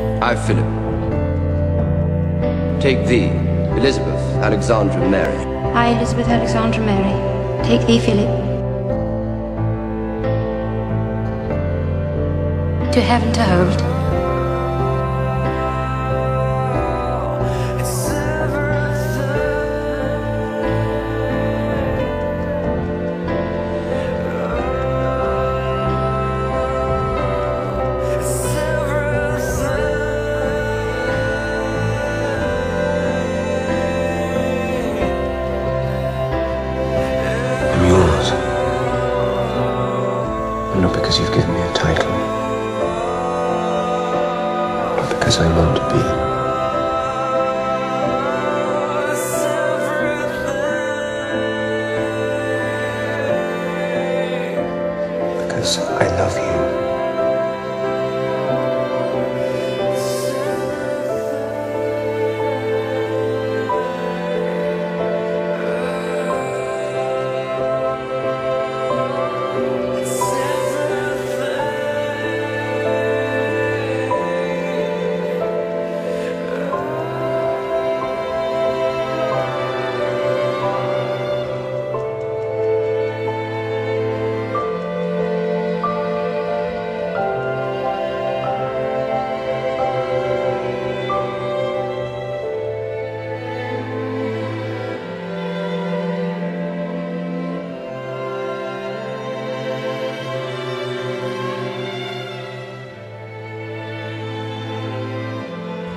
I, Philip, take thee, Elizabeth Alexandra Mary. I, Elizabeth Alexandra Mary, take thee, Philip, to heaven to hold. Because you've given me a title, because I want to be. Because I love you.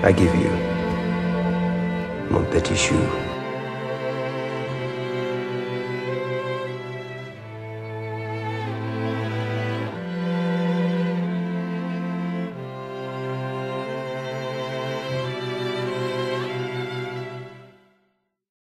I give you mon petit chou.